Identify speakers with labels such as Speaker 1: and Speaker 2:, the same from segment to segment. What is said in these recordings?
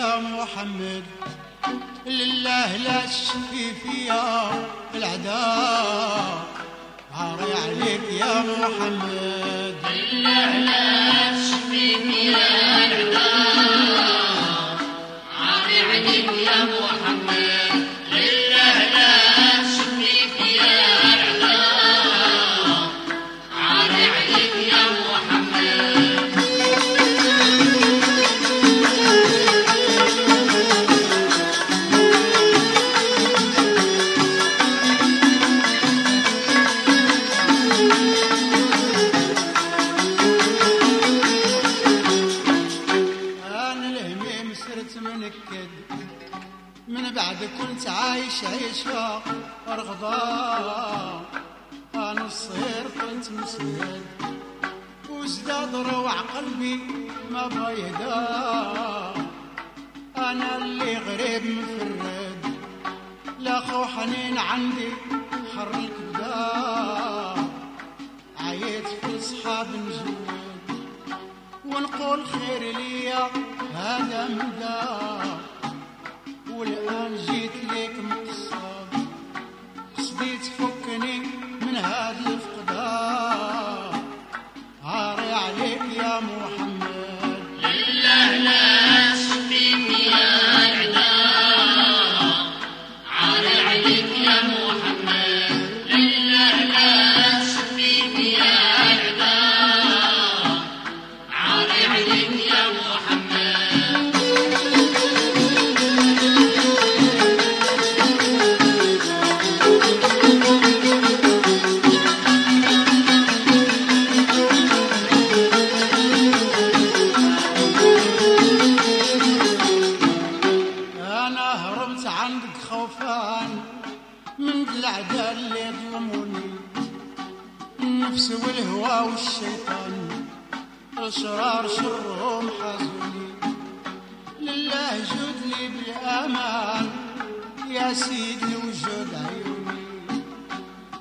Speaker 1: يا محمد لله لا تشفي فيا العداء عاري عليك يا محمد.
Speaker 2: لله لا تشفي فيها.
Speaker 1: صرت منكد من بعد كنت عايش عيشة رغضة أنا الصغير كنت مسند وازداد روع قلبي ما بيدا أنا اللي غريب مفرد لا خو حنين عندي حر الكبدا عييت في الصحاب نجود ونقول خير ليا. هذا ذا والآن جيت ليك مقصد قصدي تفكني من هذا الفقدان والهوى والشيطان أشرار شرهم حازوني لله جود لي بالأمان يا سيدي وجود عيوني.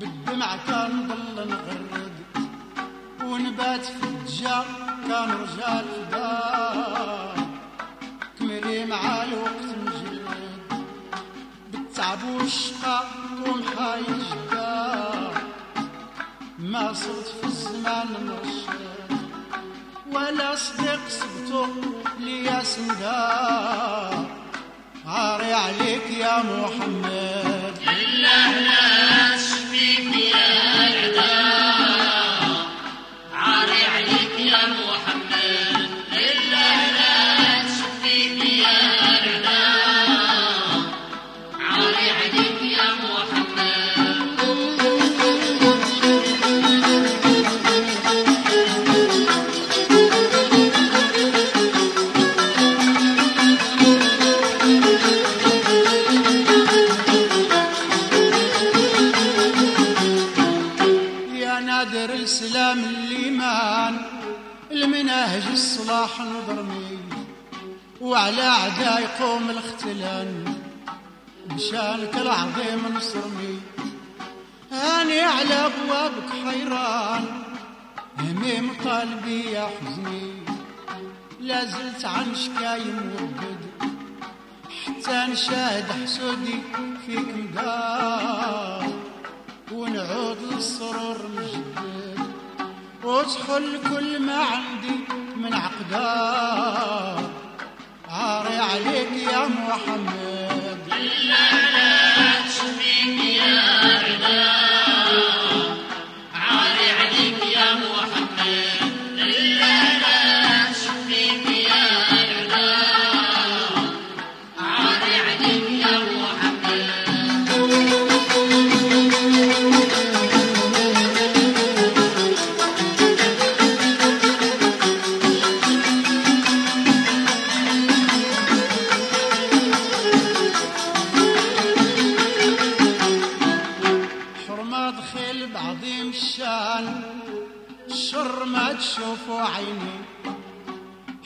Speaker 1: بالدمع كان ضل نغرد ونبات في الدجا كان رجال فدار كملي مع الوقت مجلد بالتعب والشقا ومحايل جدا ما صرت في الزمان مرشد ولا صديق سبتو ليا سندا عاري عليك يا محمد.
Speaker 2: لله لا
Speaker 1: وعلى أعداء يقوم الاختلان بشانك العظيم نصرمي هاني على أبوابك حيران. هميم قلبي يا حزني. لا زلت عن شكاي مودد حتى نشاهد حسودي فيك مدار. ونعود للسرور مجدد وتحل كل ما عندي من عقدار. عاري عليك يا محمد. الشان الشر ما تشوفوا عيني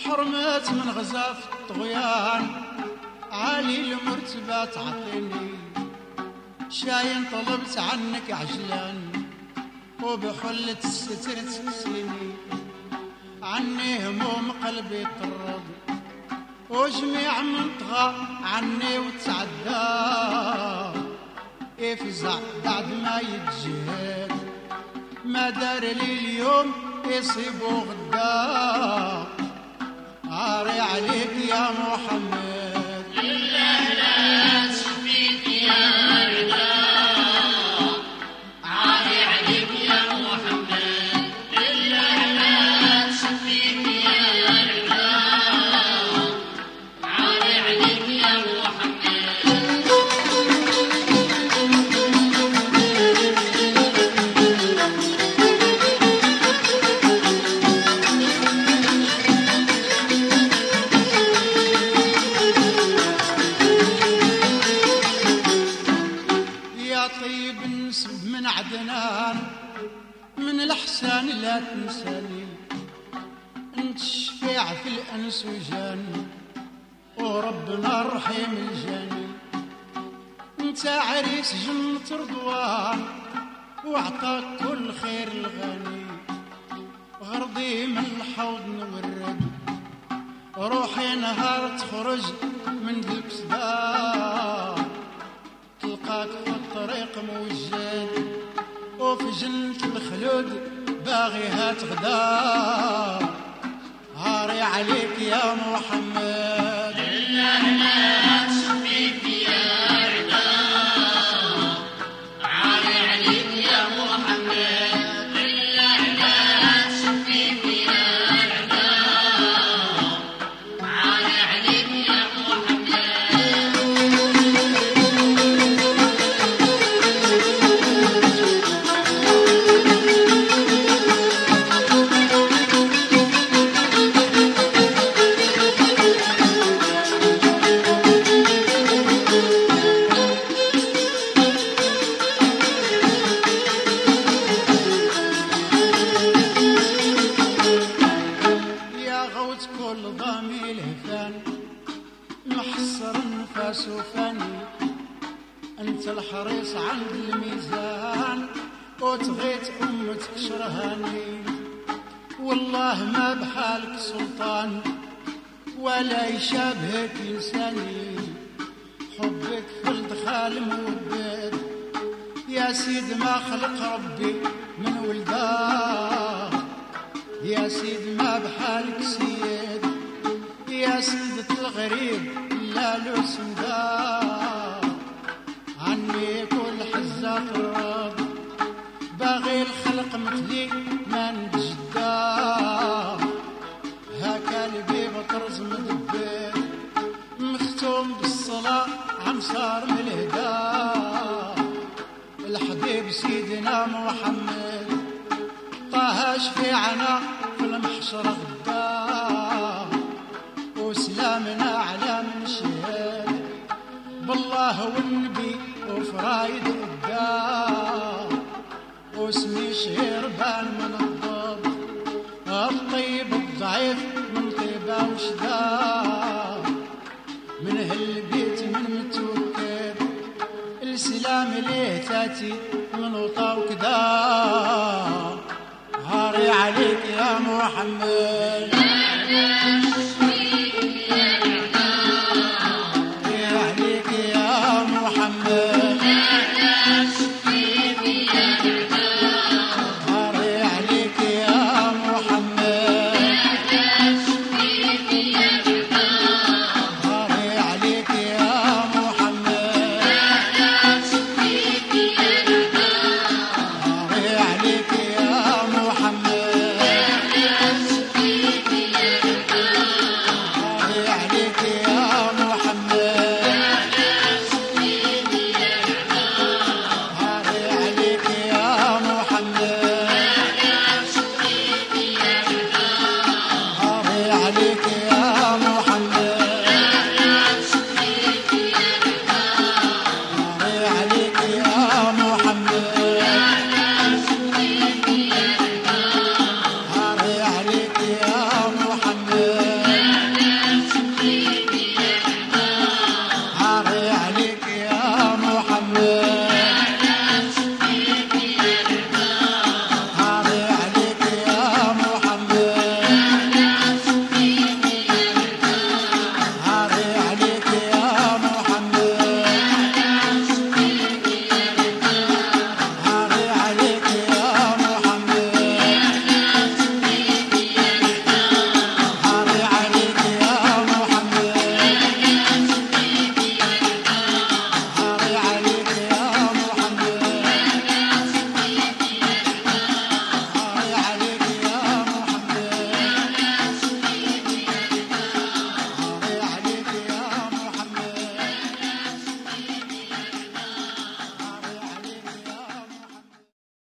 Speaker 1: حرمات من غزاف الطغيان عالي المرتبة تعطيني. شاين طلبت عنك عجلان وبحلة الستر تسلمي عني هموم قلبي طرب وجميع من طغى عني وتعدى. يفزع بعد ما يتجهد. ما دار لي اليوم يصيبو غدا عاري عليك يا محمد.
Speaker 2: لا
Speaker 1: تنساني انت الشفيع في الانس وجان وربنا الرحيم الجاني انت عريس جنة رضوان واعطاك كل خير الغني غرضي من الحوض نورد. روحي نهار تخرج من ذي الكسدان تلقاك في الطريق موجد. وفي جنة الخلود باغيها تغدا. هاري عليك يا محمد. سلطان ولا يشابهك لساني حبك في الدخال مودد. يا سيد ما خلق ربي من ولدان يا سيد ما بحالك سيد. يا سيدة الغريب لا له سندان عني كل حزة الرب. باغي الخلق مثلي صار من الهدى. الحبيب سيدنا محمد طه شفيعنا في المحشر غدا. وسلامنا على من شهد بالله والنبي وفرايد قدا واسمي شهربان من الضب الطيب الضعيف من طيبة وشدا من هالبيت من متوكد السلام ليه تاتي من وطا وكدا هاري عليك يا محمد.